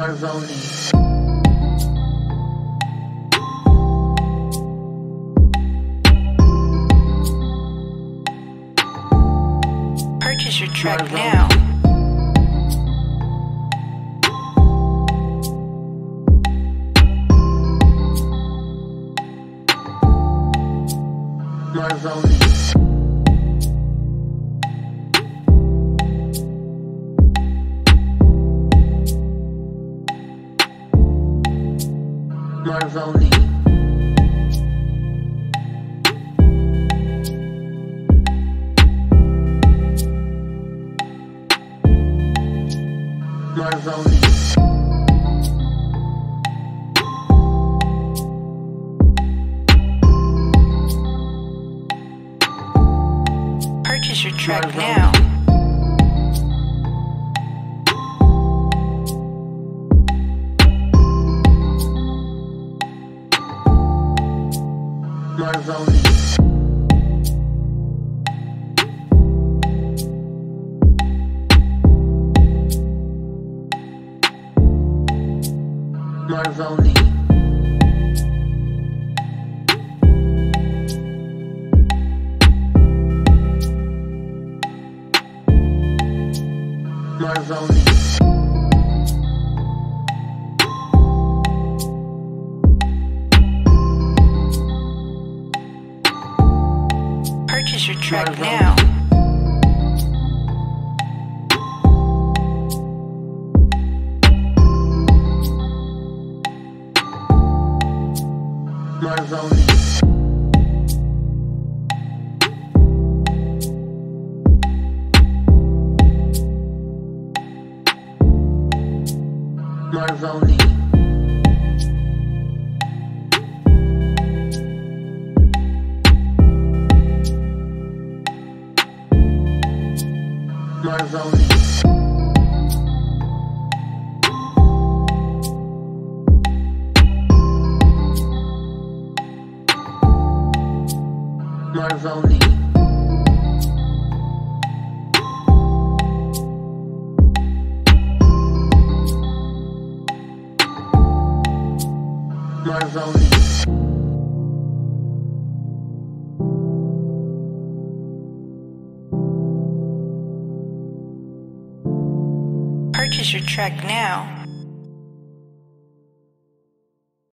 Marvoni. Purchase your track Marvoni. now. Purchase your track now. Marvoni. Marvoni. Marvoni. Purchase your track now. Marvoni. Marvoni. Marvoni. Marvoni. Marvoni. Purchase your track now.